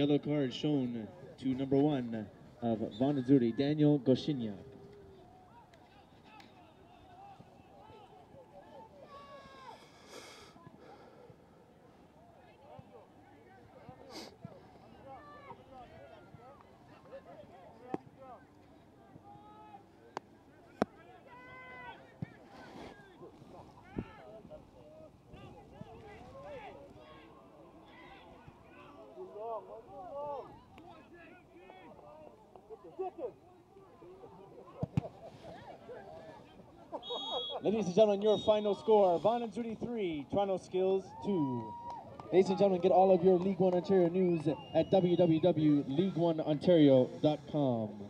Yellow card shown to number one of Vaughan Daniel Goshinia. And gentlemen, your final score, Vaughan Azzurri 3, Toronto Skillz 2. Ladies and gentlemen, get all of your League One Ontario news at www.leagueoneontario.com.